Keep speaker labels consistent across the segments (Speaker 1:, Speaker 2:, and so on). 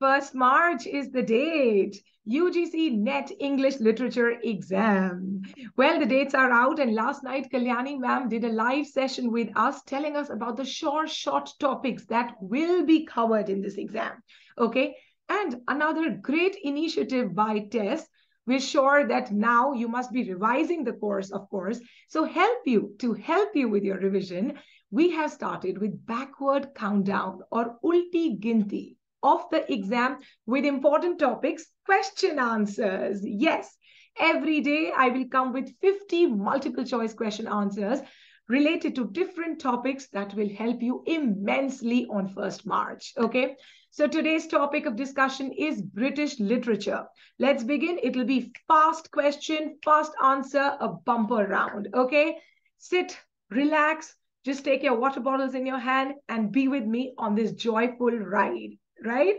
Speaker 1: 1st March is the date. UGC NET English Literature exam. Well, the dates are out, and last night Kalyani ma'am did a live session with us telling us about the short, short topics that will be covered in this exam. Okay, and another great initiative by TES. We're sure that now you must be revising the course, of course. So help you to help you with your revision. We have started with backward countdown or ulti ginti of the exam with important topics, question answers. Yes, every day I will come with 50 multiple choice question answers related to different topics that will help you immensely on 1st March. Okay. So today's topic of discussion is British literature. Let's begin. It'll be fast question, fast answer, a bumper round. Okay. Sit, relax, just take your water bottles in your hand and be with me on this joyful ride right?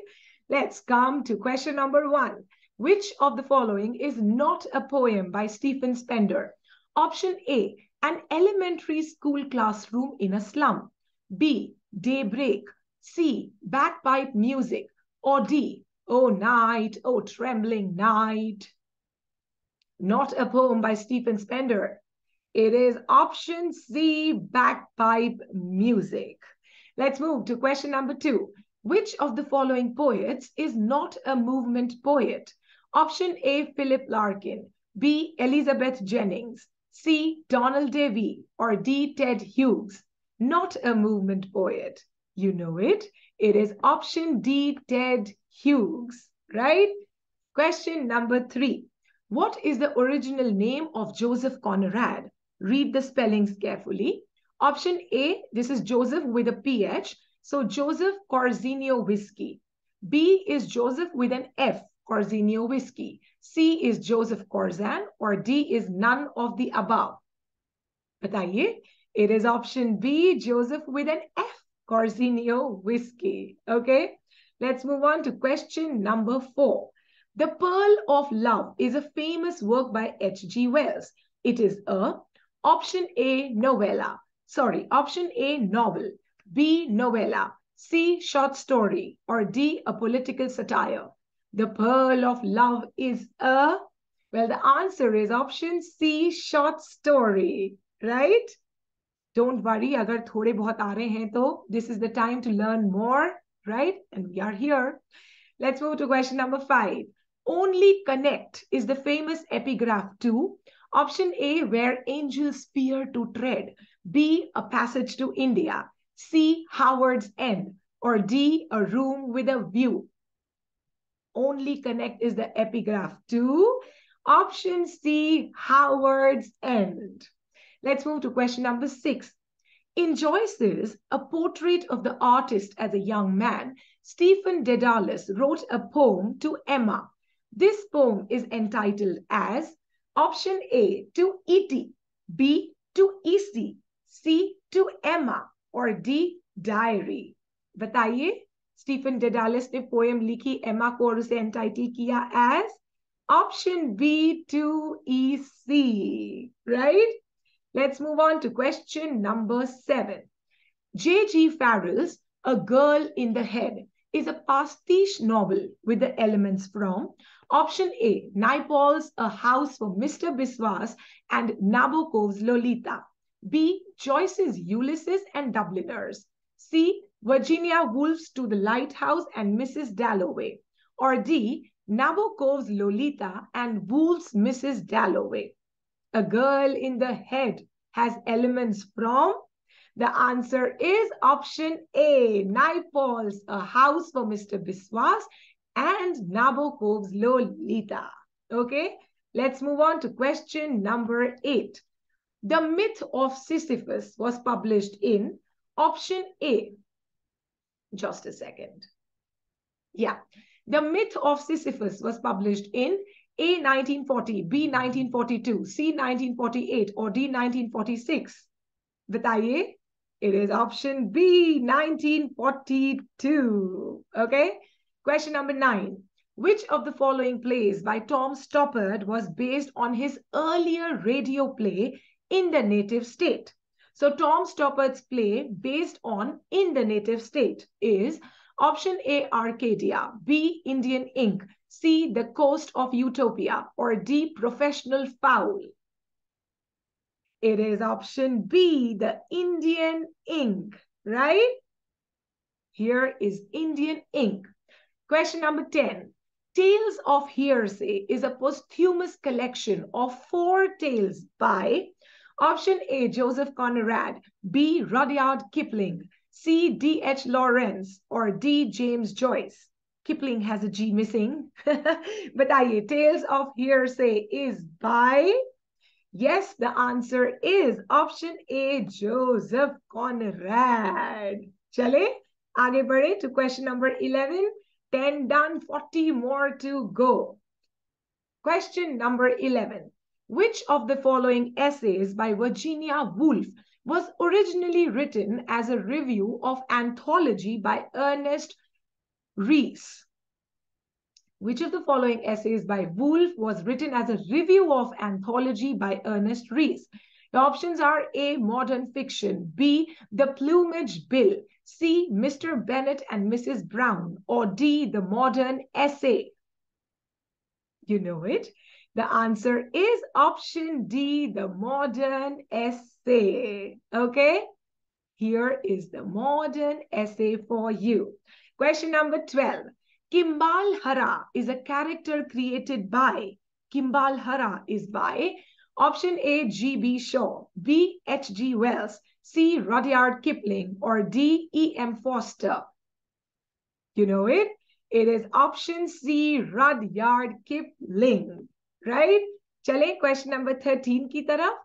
Speaker 1: Let's come to question number one. Which of the following is not a poem by Stephen Spender? Option A, an elementary school classroom in a slum. B, daybreak. C, bagpipe music. Or D, oh night, oh trembling night. Not a poem by Stephen Spender. It is option C, bagpipe music. Let's move to question number two. Which of the following poets is not a movement poet? Option A, Philip Larkin. B, Elizabeth Jennings. C, Donald Davie. Or D, Ted Hughes. Not a movement poet. You know it. It is option D, Ted Hughes, right? Question number three. What is the original name of Joseph Conrad? Read the spellings carefully. Option A, this is Joseph with a PH. So Joseph Korzeniowski. B is Joseph with an F, Korzeniowski. C is Joseph Corzan or D is none of the above. Bataiye. It is option B, Joseph with an F, Korzeniowski. Okay, let's move on to question number four. The Pearl of Love is a famous work by H.G. Wells. It is a option A novella. Sorry, option A novel. B. Novella. C. Short story. Or D. A political satire. The Pearl of Love is a... Well, the answer is option C. Short story. Right? Don't worry, agar thode bahut aa hain to this is the time to learn more, right? And we are here. Let's move to question number five. Only connect is the famous epigraph to option A, where angels fear to tread. B, a passage to India. C, Howard's End, or D, a room with a view. Only connect is the epigraph to option C, Howard's End. Let's move to question number six. In Joyce's A Portrait of the Artist as a Young Man, Stephen Dedalus wrote a poem to Emma. This poem is entitled as option A, to E.T., B, to E.C., C, to Emma, और D diary बताइए Stephen Dedalus ने poem लिखी Emma को और उसे entitle किया as option B to E C right let's move on to question number seven J G Farrell's a girl in the head is a pastiche novel with the elements from option A Naipaul's a house for mister Biswas and Nabokov Lolita B. Joyce's Ulysses and Dubliners. C. Virginia Woolf's To the Lighthouse and Mrs. Dalloway. Or D. Nabokov's Lolita and Woolf's Mrs. Dalloway. A Girl in the Head has elements from the answer is option A, Naipaul's A House for Mr. Biswas and Nabokov's Lolita. Okay, let's move on to question number eight. The Myth of Sisyphus was published in option A. Just a second. Yeah. The Myth of Sisyphus was published in A 1940, B 1942, C 1948, or D 1946. Bataye, it is option B 1942. Okay. Question number nine. Which of the following plays by Tom Stoppard was based on his earlier radio play in the native state. So Tom Stoppard's play based on In the Native State is Option A, Arcadia. B, Indian Ink. C, The Coast of Utopia. Or D, Professional Foul. It is option B, the Indian Ink, right? Here is Indian Ink. Question number 10. Tales of Hearsay is a posthumous collection of four tales by Option A, Joseph Conrad. B, Rudyard Kipling. C, D.H. Lawrence. Or D, James Joyce. Kipling has a G missing. but aye, Tales of Hearsay is by... Yes, the answer is option A, Joseph Conrad. Chale, aage bade to question number 11. 10 done, 40 more to go. Question number 11. Which of the following essays by Virginia Woolf was originally written as a review of anthology by Ernest Rhys? Which of the following essays by Woolf was written as a review of anthology by Ernest Rhys? The options are A, modern fiction, B, the plumage bill, C, Mr. Bennett and Mrs. Brown, or D, the modern essay. You know it. The answer is option D, the modern essay. Okay? Here is the modern essay for you. Question number 12. Kimball O'Hara is a character created by, Kimball O'Hara is by Option A, G.B. Shaw, B, H.G. Wells, C, Rudyard Kipling, or D, E.M. Forster. You know it? It is option C, Rudyard Kipling, right? Chale, question number 13 ki taraf.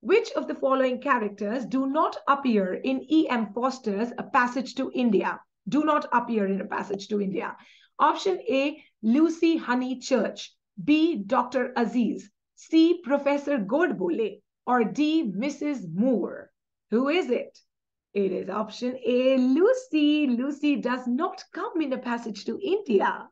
Speaker 1: Which of the following characters do not appear in E.M. Forster's A Passage to India? Do not appear in A Passage to India. Option A, Lucy Honeychurch. B, Dr. Aziz. C. Professor Godbole, or D. Mrs. Moore? Who is it? It is option A, Lucy. Lucy does not come in a passage to India.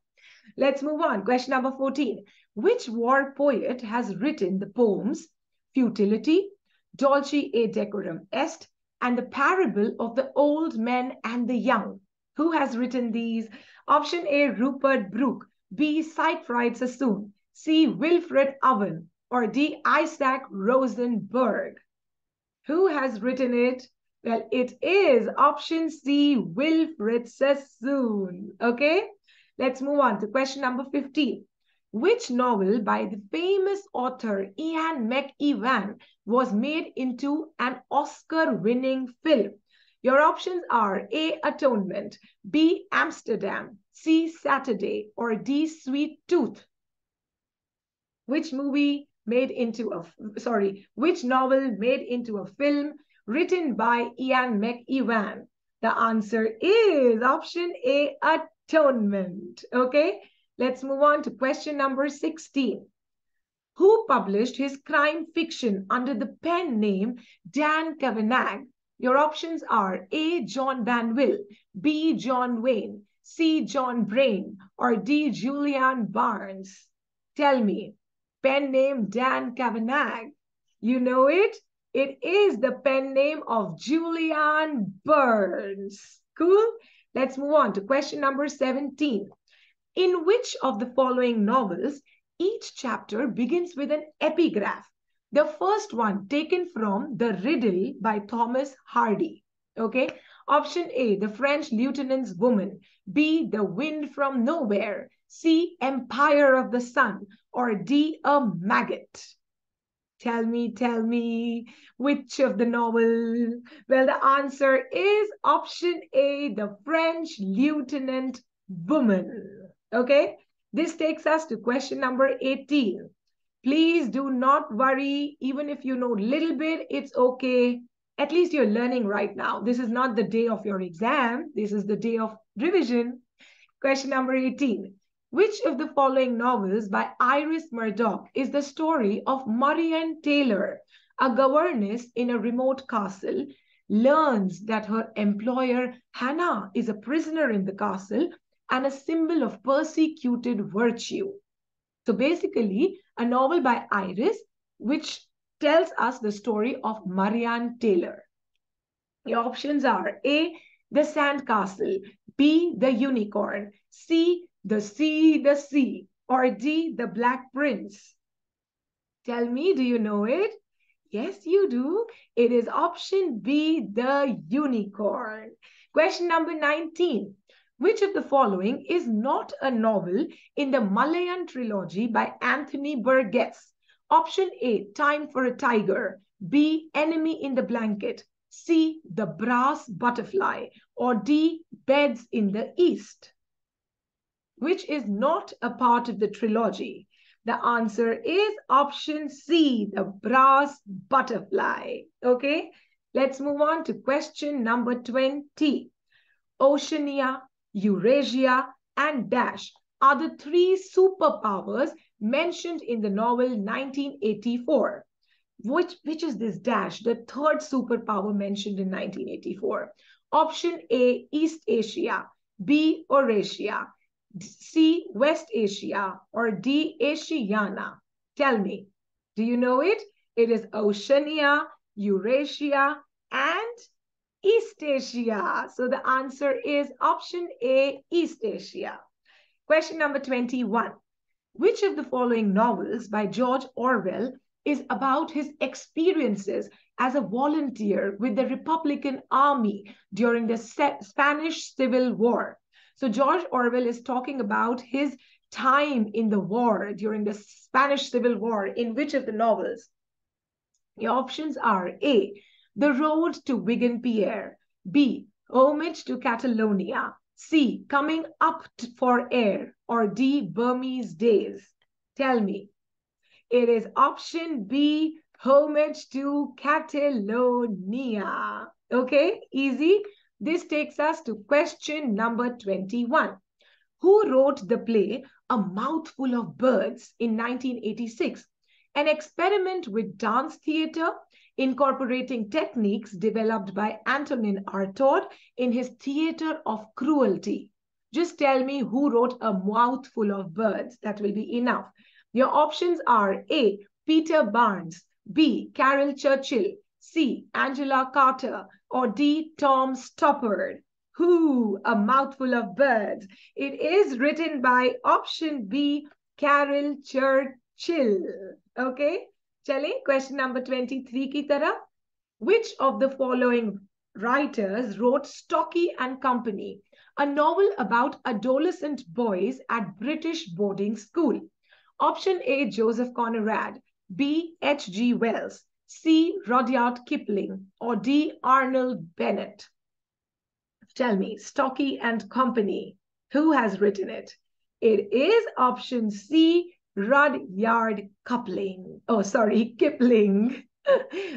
Speaker 1: Let's move on. Question number 14. Which war poet has written the poems Futility, Dolce e Decorum Est, and the Parable of the Old Men and the Young? Who has written these? Option A, Rupert Brooke. B, Siegfried Sassoon. C, Wilfred Owen or D. Isaac Rosenberg. Who has written it? Well, it is option C, Wilfred Sassoon. Okay, let's move on to question number 15. Which novel by the famous author Ian McEwan was made into an Oscar-winning film? Your options are A, Atonement, B, Amsterdam, C, Saturday, or D, Sweet Tooth. Which movie made into a, sorry, which novel made into a film written by Ian McEwan? The answer is option A, Atonement. Okay, let's move on to question number 16. Who published his crime fiction under the pen name Dan Kavanagh? Your options are A. John Banville, B. John Wain, C. John Braine, or D. Julian Barnes. Tell me, pen name Dan Kavanagh. You know it? It is the pen name of Julian Barnes. Cool? Let's move on to question number 17. In which of the following novels, each chapter begins with an epigraph? The first one taken from The Riddle by Thomas Hardy. Okay. Option A, The French Lieutenant's Woman. B, The Wind from Nowhere. C, Empire of the Sun, or D, A Maggot? Tell me, tell me, which of the novel? Well, the answer is option A, The French Lieutenant Woman. Okay, this takes us to question number 18. Please do not worry, even if you know a little bit, it's okay. At least you're learning right now. This is not the day of your exam. This is the day of revision. Question number 18. Which of the following novels by Iris Murdoch is the story of Marian Taylor, a governess in a remote castle, learns that her employer Hannah is a prisoner in the castle and a symbol of persecuted virtue. So basically, a novel by Iris, which tells us the story of Marianne Taylor. The options are A, the sandcastle, B, the unicorn, C, the sea, the sea, or D, the black prince? Tell me, do you know it? Yes, you do. It is option B, the unicorn. Question number 19. Which of the following is not a novel in the Malayan trilogy by Anthony Burgess? Option A, Time for a Tiger. B, Enemy in the Blanket. C, The Brass Butterfly. Or D, Beds in the East. Which is not a part of the trilogy? The answer is option C, the brass butterfly. Okay, let's move on to question number 20. Oceania, Eurasia, and Dash are the three superpowers mentioned in the novel 1984. Which, which is this Dash, the third superpower mentioned in 1984? Option A, East Asia, B, Eurasia, C, West Asia, or D, Asiana? Tell me, do you know it? It is Oceania, Eurasia, and East Asia. So the answer is option A, East Asia. Question number 21. Which of the following novels by George Orwell is about his experiences as a volunteer with the Republican Army during the Spanish Civil War? So George Orwell is talking about his time in the war during the Spanish Civil War in which of the novels? The options are A, The Road to Wigan Pier, B, Homage to Catalonia, C, Coming Up for Air, or D, Burmese Days. Tell me. It is option B, Homage to Catalonia. Okay, easy. This takes us to question number 21. Who wrote the play A Mouthful of Birds in 1986? An experiment with dance theater incorporating techniques developed by Antonin Artaud in his Theater of Cruelty. Just tell me who wrote A Mouthful of Birds. That will be enough. Your options are A. Peter Barnes, B. Caryl Churchill, C. Angela Carter, or D. Tom Stoppard? Who? A mouthful of birds. It is written by option B, Caryl Churchill. Okay? Chale, question number 23 ki taraf. Which of the following writers wrote Stalky and Company, a novel about adolescent boys at British boarding school? Option A, Joseph Conrad. B, H.G. Wells. C. Rudyard Kipling, or D. Arnold Bennett? Tell me, Stalky and Company, who has written it? It is option C, Rudyard Kipling. Oh, sorry, Kipling.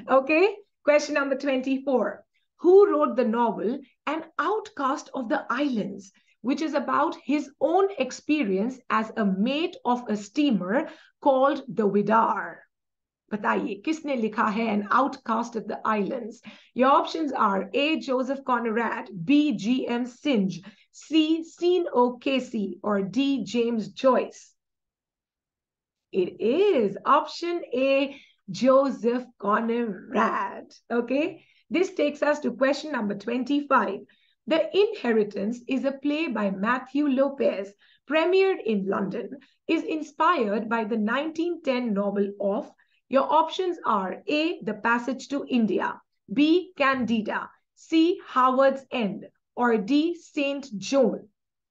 Speaker 1: okay, question number 24. Who wrote the novel An Outcast of the Islands, which is about his own experience as a mate of a steamer called the Vidar? बताइए किसने लिखा है an outcast of the islands your options R A Joseph Conrad B G M Synge C Sean ओ केसी और D James Joyce it is option A, Joseph Conrad. Okay, this takes us to question number 25. The Inheritance is a play by Matthew Lopez, premiered in London, is inspired by the 1910 novel of your options are A, The Passage to India, B, Candida, C, Howard's End, or D, St. Joan.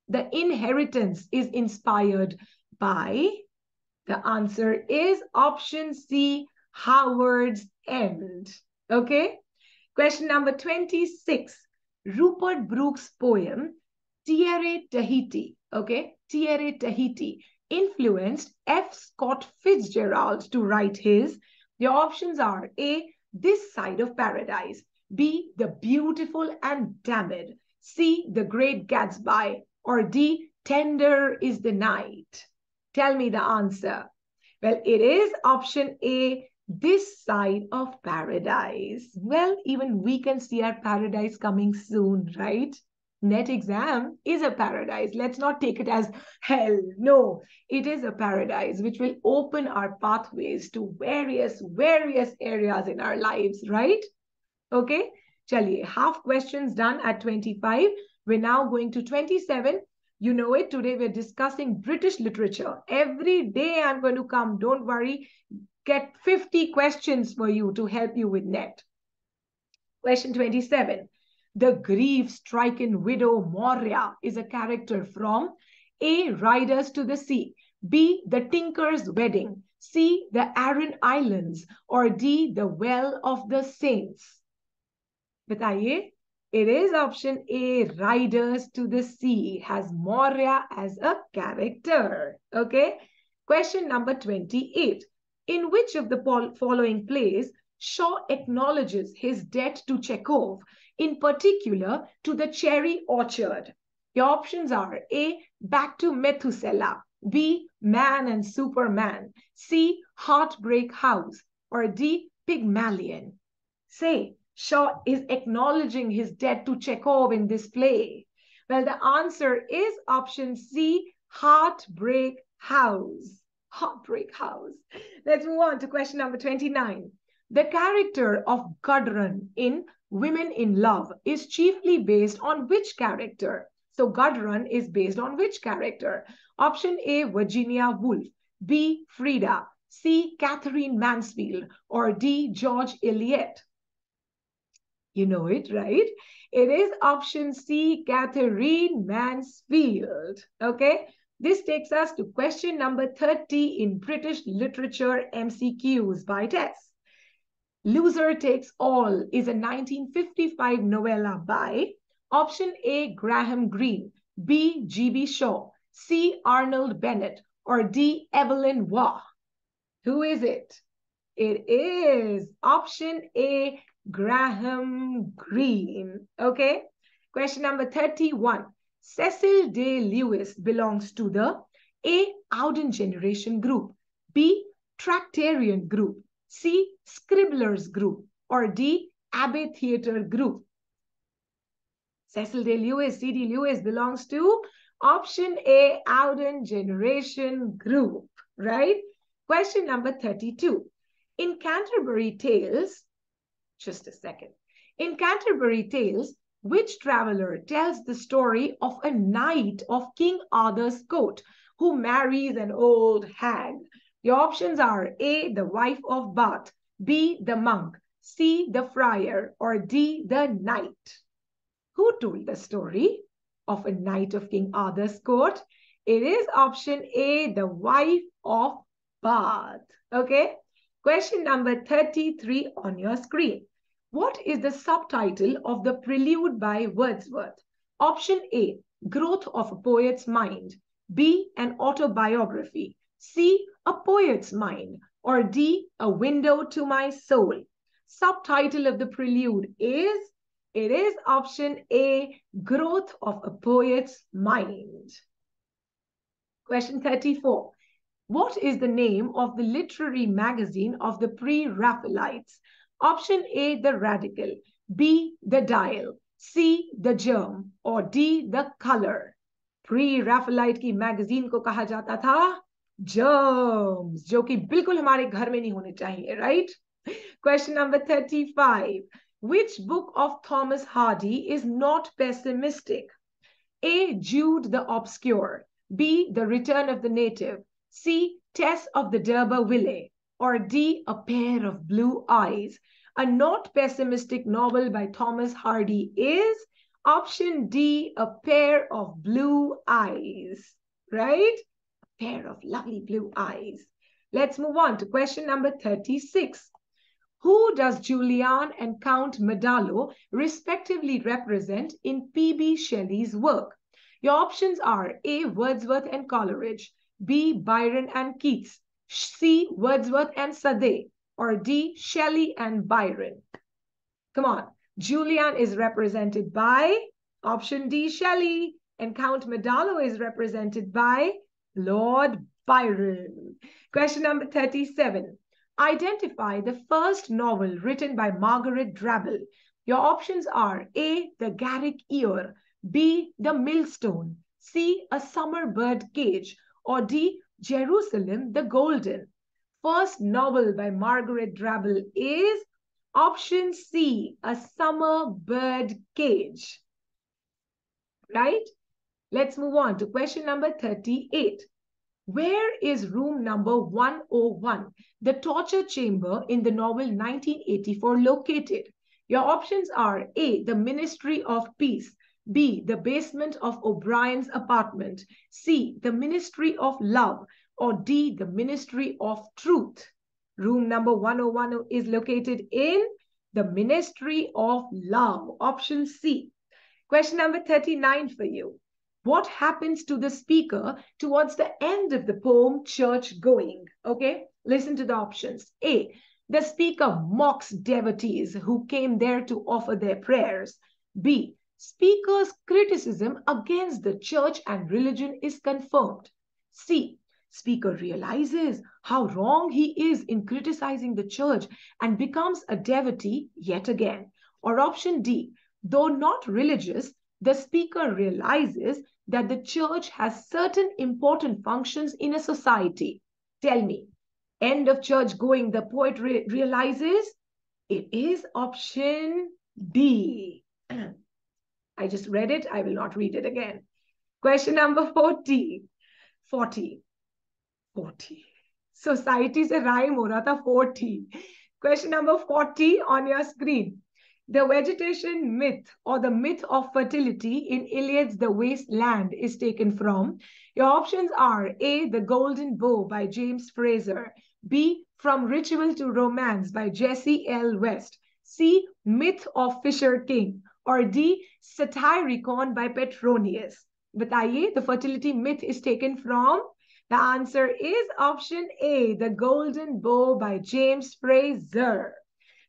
Speaker 1: The inheritance is inspired by, the answer is option C, Howard's End. Okay? Question number 26. Rupert Brooke's poem, Tiare Tahiti, okay? Tiare Tahiti influenced F. Scott Fitzgerald to write his? The options are A, This Side of Paradise, B, The Beautiful and Damned, C, The Great Gatsby, or D, Tender is the Night? Tell me the answer. Well, it is option A, This Side of Paradise. Well, even we can see our paradise coming soon, right? net exam is a paradise. Let's not take it as hell. No, it is a paradise which will open our pathways to various, various areas in our lives, right? Okay. Chaliye, half questions done at 25. We're now going to 27. You know it. Today we're discussing British literature. Every day I'm going to come. Don't worry. Get 50 questions for you to help you with net. Question 27. The grief-stricken widow Maurya is a character from A. Riders to the Sea, B. The Tinker's Wedding, C. The Aran Islands, or D. The Well of the Saints. Bataiye. It is option A, Riders to the Sea, has Maurya as a character. Okay. Question number 28. In which of the following plays Shaw acknowledges his debt to Chekhov, in particular to the cherry orchard? Your options are A, Back to Methuselah, B, Man and Superman, C, Heartbreak House, or D, Pygmalion. Say, Shaw is acknowledging his debt to Chekhov in this play? Well, the answer is option C, Heartbreak House. Heartbreak House. Let's move on to question number 29. The character of Gudrun in Women in Love is chiefly based on which character? So Gudrun is based on which character? Option A, Virginia Woolf. B, Frieda. C, Katherine Mansfield. Or D, George Eliot. You know it, right? It is option C, Katherine Mansfield. Okay. This takes us to question number 30 in British Literature MCQs by TES. Loser Takes All is a 1955 novella by option A, Graham Greene, B, G.B. Shaw, C, Arnold Bennett, or D, Evelyn Waugh. Who is it? It is option A, Graham Greene. Okay. Question number 31. Cecil Day Lewis belongs to the A. Auden generation group, B. Tractarian group, C. Scribblers group, or D. Abbey Theatre group. Cecil Day Lewis, C.D. Lewis belongs to option A. Auden generation group, right? Question number 32. In Canterbury Tales, just a second. In Canterbury Tales, which traveler tells the story of a knight of King Arthur's court who marries an old hag? Your options are A, the wife of Bath, B, the monk, C, the friar, or D, the knight. Who told the story of a knight of King Arthur's court? It is option A, the wife of Bath. Okay. Question number 33 on your screen. What is the subtitle of the prelude by Wordsworth? Option A, Growth of a Poet's Mind. B, an autobiography. C, a poet's mind. Or D, a window to my soul. Subtitle of the prelude is, it is option A, Growth of a Poet's Mind. Question 34. What is the name of the literary magazine of the pre-Raphaelites? Option A, the radical. B, the dial. C, the germ. Or D, the color. Pre-Raphaelite की magazine को कहा जाता था germs, जो कि बिल्कुल हमारे घर में नहीं होने चाहिए right? Question number 35. Which book of Thomas Hardy is not pessimistic? A. Jude the Obscure. B. The Return of the Native. C. Tess of the D'Urberville, or D. A Pair of Blue Eyes. A not pessimistic novel by Thomas Hardy is option D. A Pair of Blue Eyes, right? A pair of lovely blue eyes. Let's move on to question number 36. Who does Julian and Count Maddalo respectively represent in P.B. Shelley's work? Your options are A. Wordsworth and Coleridge, B. Byron and Keats, C. Wordsworth and Sade, or D. Shelley and Byron. Come on. Julian is represented by option D, Shelley, and Count Maddalo is represented by Lord Byron. Question number 37. Identify the first novel written by Margaret Drabble. Your options are A, The Garrick Year, B, The Millstone, C, A Summer Bird Cage, or D. Jerusalem the Golden. First novel by Margaret Drabble is Option C, a summer bird cage. Right? Let's move on to question number 38. Where is room number 101, the torture chamber in the novel 1984 located? Your options are A, the Ministry of Peace, B, the basement of O'Brien's apartment, C, the Ministry of Love, or D, the Ministry of Truth. Room number 101 is located in the Ministry of Love. Option C. Question number 39 for you. What happens to the speaker towards the end of the poem, Church Going? Okay, listen to the options. A. The speaker mocks devotees who came there to offer their prayers. B. Speaker's criticism against the church and religion is confirmed. C. Speaker realizes how wrong he is in criticizing the church and becomes a devotee yet again. Or option D, though not religious, the speaker realizes that the church has certain important functions in a society. Tell me, end of church going, the poet re realizes it is option D. I just read it. I will not read it again. Question number 40. 40. 40. Society se rhyme or rather, 40. Question number 40 on your screen. The vegetation myth or the myth of fertility in Eliot's The Wasteland is taken from. Your options are A. The Golden Bough by James Frazer. B. From Ritual to Romance by Jesse L. West. C. Myth of Fisher King. Or D. Satyricon by Petronius. Bataiye, the fertility myth is taken from the answer is option A, The Golden Bough by James Frazer.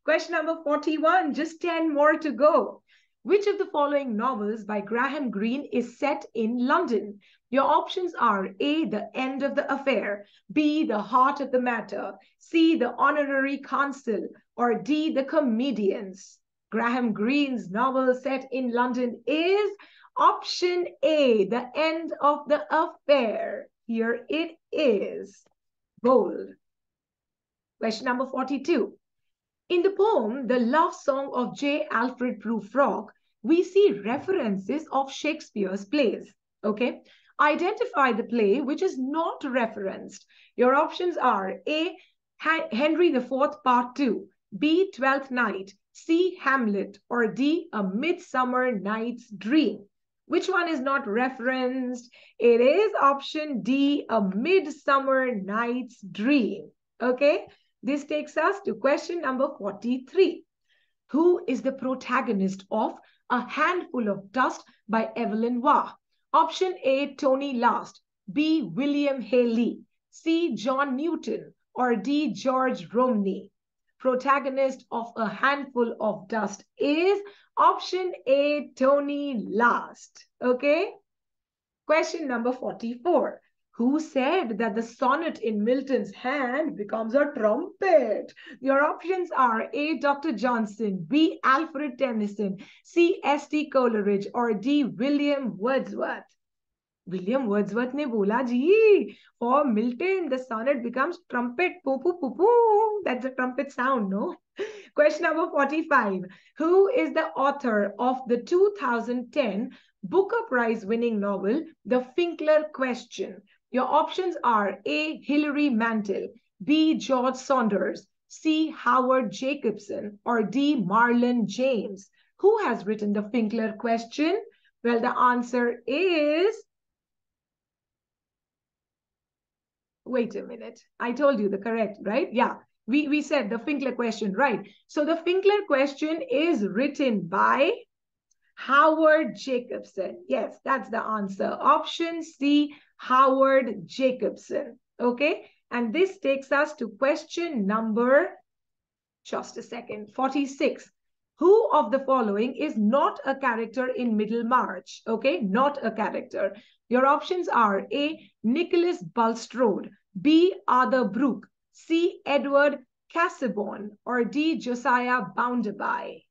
Speaker 1: Question number 41, just 10 more to go. Which of the following novels by Graham Greene is set in London? Your options are A, The End of the Affair, B, The Heart of the Matter, C, The Honorary Consul, or D, The Comedians. Graham Greene's novel set in London is option A, The End of the Affair. Here it is. Bold. Question number 42. In the poem, The Love Song of J. Alfred Prufrock, we see references of Shakespeare's plays. Okay. Identify the play which is not referenced. Your options are A. Henry IV, Part 2, B. Twelfth Night, C. Hamlet, or D. A Midsummer Night's Dream. Which one is not referenced? It is option D, A Midsummer Night's Dream. Okay, this takes us to question number 43. Who is the protagonist of A Handful of Dust by Evelyn Waugh? Option A, Tony Last. B, William Hayley. C, John Newton. Or D, George Romney. Protagonist of A Handful of Dust is Option A, Tony Last. Okay. Question number 44. Who said that the sonnet in Milton's hand becomes a trumpet? Your options are A. Dr. Johnson, B. Alfred Tennyson, C. S.T. Coleridge, or D. William Wordsworth. William Wordsworth ne bola ji, for Milton, the sonnet becomes trumpet, poo poo poo poo. That's a trumpet sound, no? Question number 45. Who is the author of the 2010 Booker Prize winning novel, The Finkler Question? Your options are A. Hilary Mantel, B. George Saunders, C. Howard Jacobson, or D. Marlon James. Who has written The Finkler Question? Well, the answer is wait a minute. I told you the correct, right? Yeah, we, we said the Finkler question, right? So the Finkler question is written by Howard Jacobson. Yes, that's the answer. Option C, Howard Jacobson. Okay, and this takes us to question number, just a second, 46. Who of the following is not a character in Middlemarch? Okay, not a character. Your options are A. Nicholas Bulstrode, B. Arthur Brooke, C. Edward Casaubon, or D. Josiah Bounderby.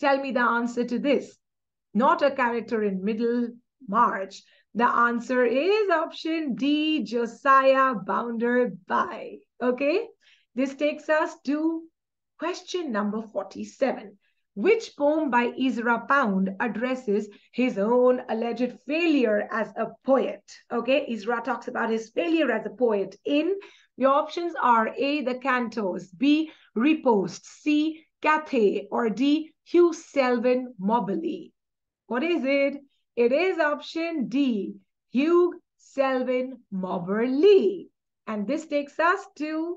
Speaker 1: Tell me the answer to this. Not a character in Middlemarch. The answer is option D, Josiah Bounderby. Okay, this takes us to Question number 47. Which poem by Ezra Pound addresses his own alleged failure as a poet? Okay, Ezra talks about his failure as a poet in your options are A, the cantos, B, riposte, C, Cathay, or D, Hugh Selwyn Mauberley. What is it? It is option D, Hugh Selwyn Mauberley. And this takes us to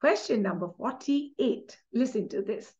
Speaker 1: question number 48. Listen to this.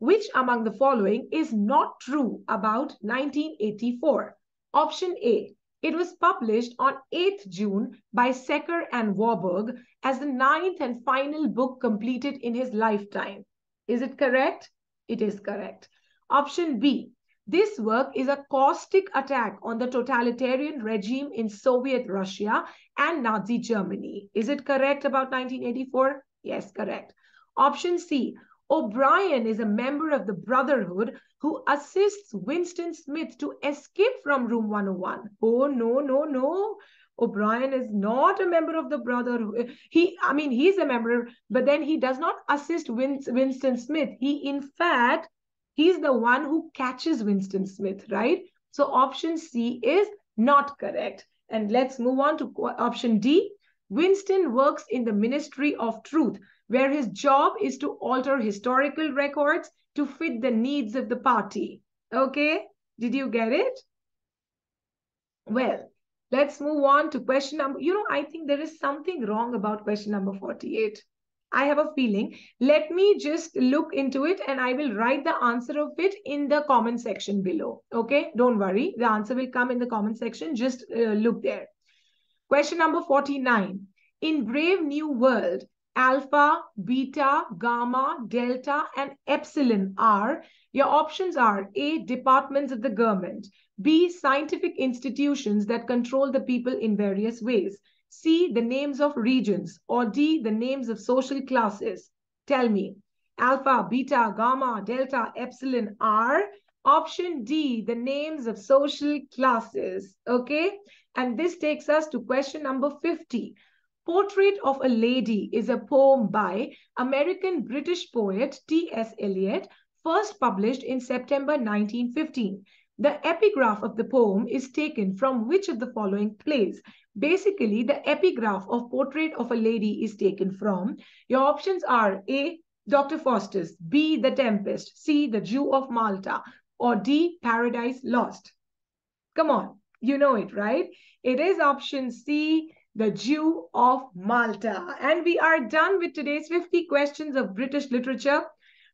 Speaker 1: Which among the following is not true about 1984? Option A. It was published on 8th June by Secker and Warburg as the ninth and final book completed in his lifetime. Is it correct? It is correct. Option B. This work is a caustic attack on the totalitarian regime in Soviet Russia and Nazi Germany. Is it correct about 1984? Yes, correct. Option C. O'Brien is a member of the Brotherhood who assists Winston Smith to escape from Room 101. Oh, no, no, no. O'Brien is not a member of the Brotherhood. He, I mean, he's a member, but then he does not assist Win Winston Smith. He, in fact, he's the one who catches Winston Smith, right? So option C is not correct. And let's move on to option D. Winston works in the Ministry of Truth where his job is to alter historical records to fit the needs of the party. Okay, did you get it? Well, let's move on to question number. You know, I think there is something wrong about question number 48. I have a feeling. Let me just look into it and I will write the answer of it in the comment section below. Okay, don't worry. The answer will come in the comment section. Just uh, look there. Question number 49. In Brave New World, alpha, beta, gamma, delta, and epsilon are, your options are A, departments of the government, B, scientific institutions that control the people in various ways, C, the names of regions, or D, the names of social classes. Tell me, alpha, beta, gamma, delta, epsilon are option D, the names of social classes. Okay, and this takes us to question number 50. Portrait of a Lady is a poem by American British poet T.S. Eliot, first published in September 1915. The epigraph of the poem is taken from which of the following plays? Basically, the epigraph of Portrait of a Lady is taken from. Your options are A. Dr. Faustus, B. The Tempest, C. The Jew of Malta, or D. Paradise Lost. Come on, you know it, right? It is option C the Jew of Malta. And we are done with today's 50 questions of British literature.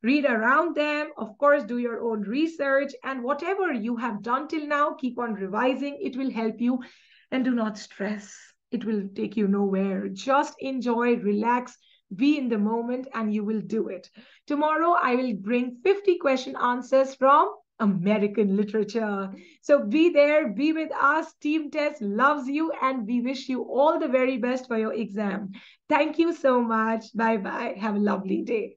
Speaker 1: Read around them, of course, do your own research, and whatever you have done till now, keep on revising. It will help you. And do not stress, it will take you nowhere. Just enjoy, relax, be in the moment, and you will do it. Tomorrow, I will bring 50 question answers from American literature. So be there, be with us. Team TES loves you, and we wish you all the very best for your exam. Thank you so much. Bye bye. Have a lovely day.